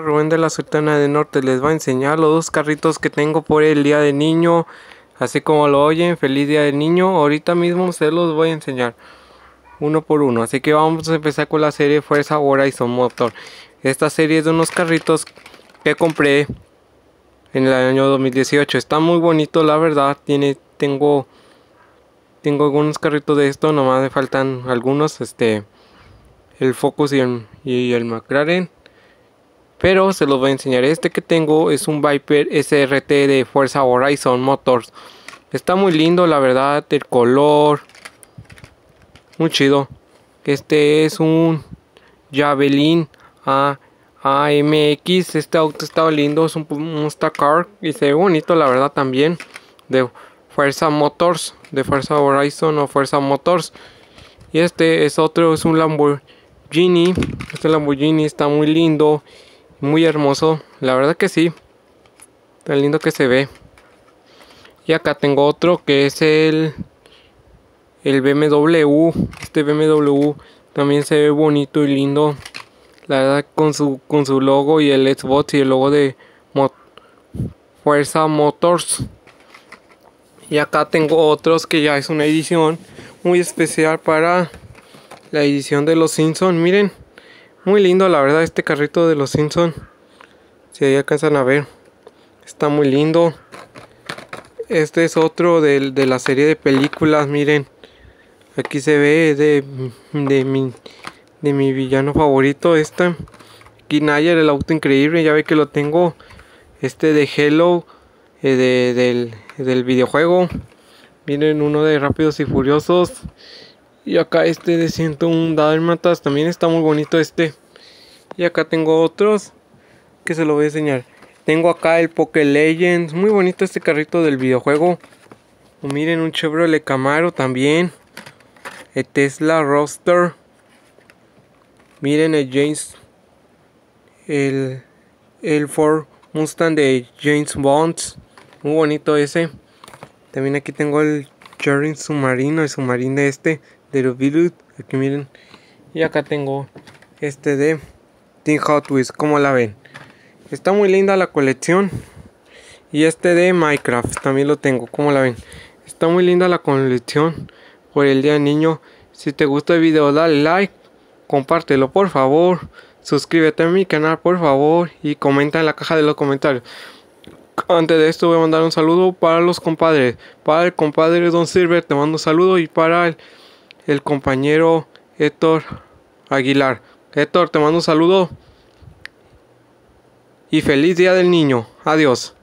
Rubén de la Sultana del Norte les va a enseñar los dos carritos que tengo por el día del niño. Así como lo oyen, feliz día del niño. Ahorita mismo se los voy a enseñar uno por uno. Así que vamos a empezar con la serie Fuerza Horizon Motor. Esta serie es de unos carritos que compré en el año 2018. Está muy bonito, la verdad. Tengo, tengo algunos carritos de esto. Nomás me faltan algunos. Este, el Focus y el McLaren. Pero se los voy a enseñar. Este que tengo es un Viper SRT de Fuerza Horizon Motors. Está muy lindo, la verdad. El color. Muy chido. Este es un Javelin AMX. Este auto está lindo. Es un Car Y se ve bonito, la verdad, también. De Fuerza Motors. De Fuerza Horizon o Fuerza Motors. Y este es otro. Es un Lamborghini. Este Lamborghini está muy lindo muy hermoso, la verdad que sí. Tan lindo que se ve. Y acá tengo otro que es el el BMW. Este BMW también se ve bonito y lindo. La verdad con su con su logo y el Xbox y el logo de Fuerza Motors. Y acá tengo otros que ya es una edición muy especial para la edición de los Simpsons. Miren. Muy lindo, la verdad, este carrito de los Simpson. Si ahí alcanzan a ver. Está muy lindo. Este es otro de, de, la serie de películas. Miren. Aquí se ve de, de, mi, villano favorito. Este. Kinayer, el auto increíble. Ya ve que lo tengo. Este de Hello. Eh, de, del, del videojuego. Miren uno de Rápidos y Furiosos. Y acá este de 101 Dálmatas. También está muy bonito este. Y acá tengo otros. Que se lo voy a enseñar. Tengo acá el Poké Legends. Muy bonito este carrito del videojuego. miren un Chevrolet Camaro también. El Tesla Roster. Miren el James. El, el Ford Mustang de James Bond. Muy bonito ese. También aquí tengo el Cherry Submarino. El submarino de este de los virus aquí miren. Y acá tengo este de Team Hot Wheels como la ven está muy linda la colección. Y este de Minecraft también lo tengo como la ven está muy linda la colección por el día niño. Si te gusta el video dale like compártelo por favor. Suscríbete a mi canal por favor y comenta en la caja de los comentarios. Antes de esto voy a mandar un saludo para los compadres. Para el compadre Don Silver te mando un saludo y para el el compañero Héctor Aguilar. Héctor, te mando un saludo y feliz día del niño. Adiós.